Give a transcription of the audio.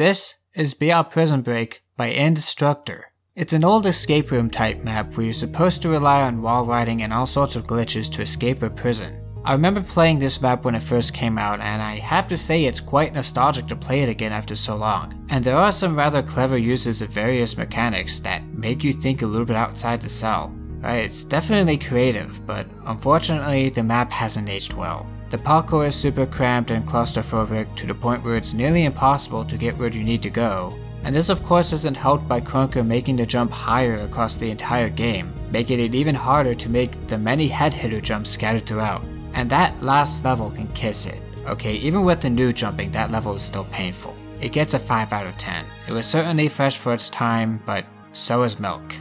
This is Beyond Prison Break by Indestructor. It's an old escape room type map where you're supposed to rely on wall riding and all sorts of glitches to escape a prison. I remember playing this map when it first came out, and I have to say it's quite nostalgic to play it again after so long. And there are some rather clever uses of various mechanics that make you think a little bit outside the cell. Right, it's definitely creative, but unfortunately the map hasn't aged well. The parkour is super cramped and claustrophobic to the point where it's nearly impossible to get where you need to go, and this of course isn't helped by Krunker making the jump higher across the entire game, making it even harder to make the many head hitter jumps scattered throughout. And that last level can kiss it. Okay, even with the new jumping, that level is still painful. It gets a 5 out of 10. It was certainly fresh for its time, but so is Milk.